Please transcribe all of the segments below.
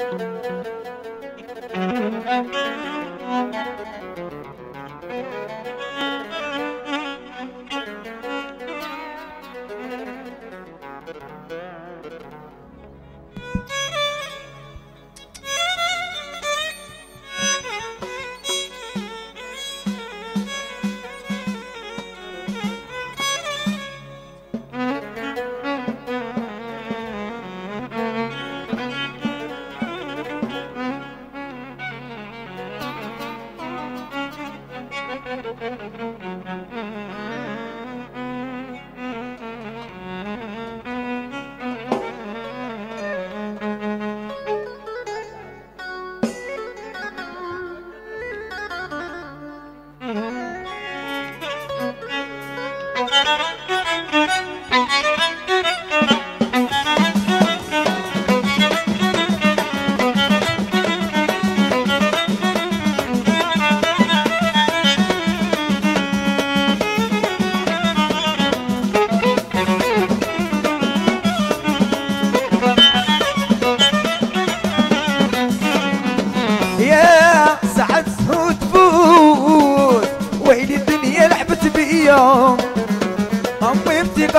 يا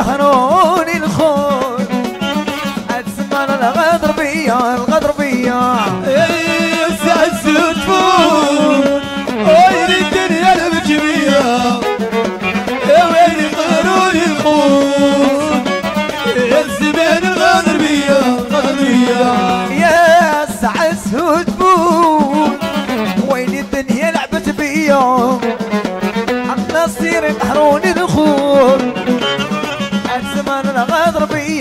頼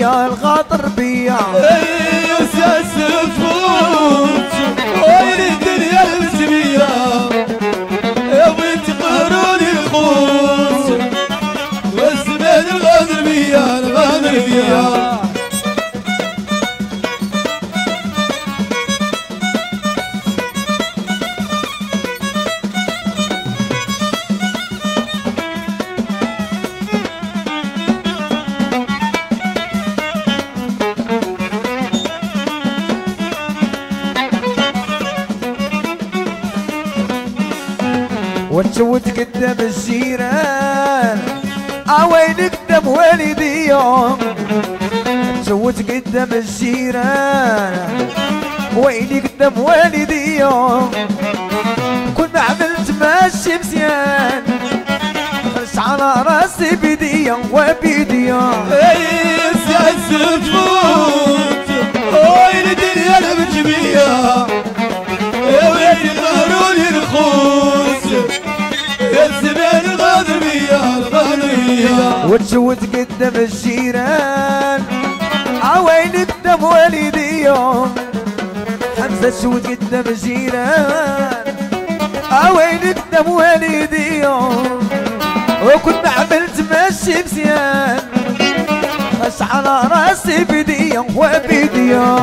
الغدر بيا وتشوت قدام الجيران اوين قدام والديهم تشوت قدام الجيران ويلي قدام والديهم ما عملت ماشي مزيان خرج على راسي بيديا وبيديا اي سعد وتشوت قدام الجيران عوين قدام والديهم حمزة تشوت قدام الجيران عوين قدام والديهم وكل ما عملت ماشي مزيان خش على راسي بيديا وبيديا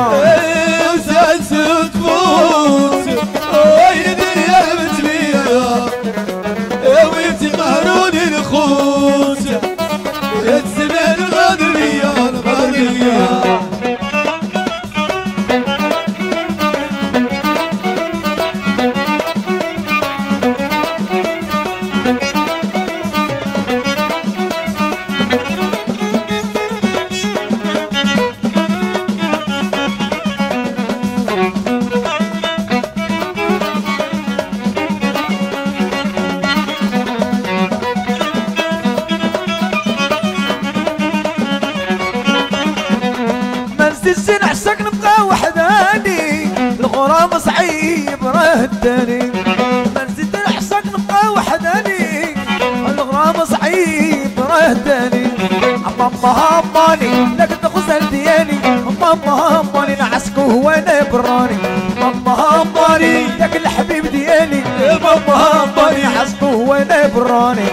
الغرام صعيب رداني ما نزيد نعشق نبقى وحداني. الغرام صعيب رداني ماما هماني لك تغزل ديالي ماما هماني نعسك وهو أنا براني ماما هماني لك الحبيب ديالي ماما هماني عسك وهو أنا براني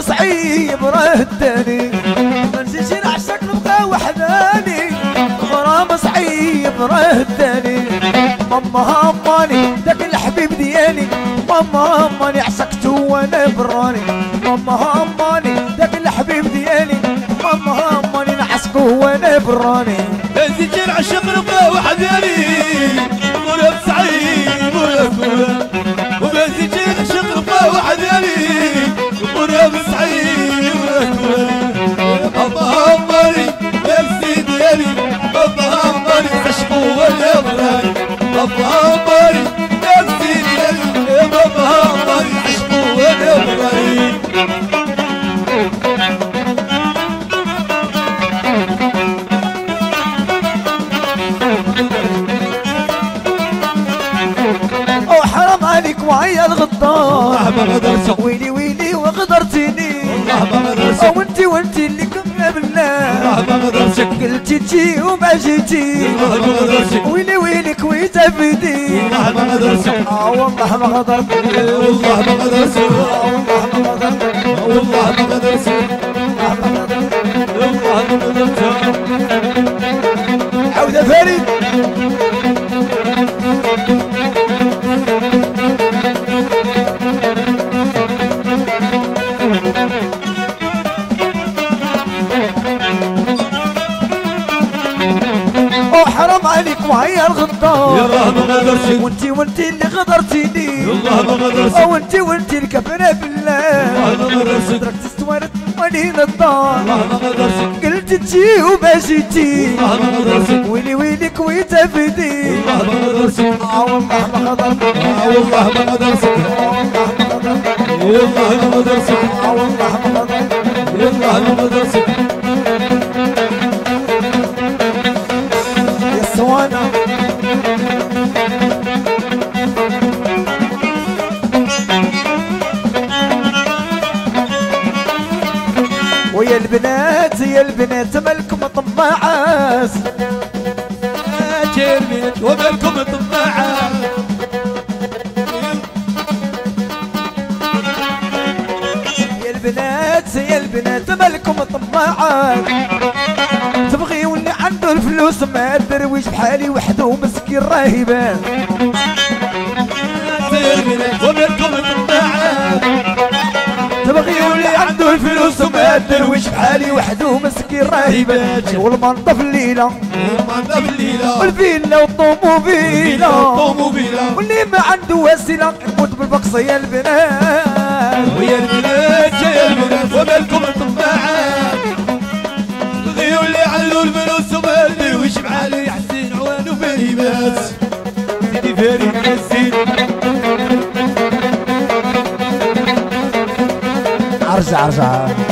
صعيب ردني. ما نزيدش نعشق نبقى وحداني. الغرام صعيب ردني. ماما هماني داك الحبيب ديالي ماما هماني عشقته وأنا براني. ماما هماني وعيا الغدار. ويلي ويلي وغدرتني والله ما غدرت. أو انتي وانتي اللي كنا بالله. قلتي تجي وما جيتي. ويلي ويلي كويت ابدي والله ما غدرت. آه والله ما غدرت والله ما غدرت. آه والله ما غدرت والله. آه ما غدرت. والله ما غدرت. وهي الغدار يالله ما غدرت. وانتي وانتي اللي غدرتيني والله ما غدرت. أو انتي وانتي الكفنة بالله والله ما غدرت. تركت استوارت ولينا الدار والله ما. قلت تجي وما جيتي والله ما. ويلي ويلي كويت ابدي والله ما غدرت. آه والله ما غدرت آه والله ما غدرت. والله ما غدرت والله ما غدرت. آه والله ما غدرت ويا البنات يا البنات مالكم طماعات؟ جرمت ومالكم طماعة يا البنات يا البنات مالكم طماعات؟ تبغي واللي عنده الفلوس ما درويش بحالي وحده مسكين راهبان الفلوس ما درويش بحالي وحده مسكين راهبان والمنطف الليلة. وما بالليلة والفيلا والطوموبيلا طوموبيلة واللي ما عنده وسيلة يموت بالبقص يا البنات. ويا البنات يا البنات ومالكم طماعة بغيو اللي علو الفلوس وما الدرويش بحالي حسين عوان وفهيمات casa.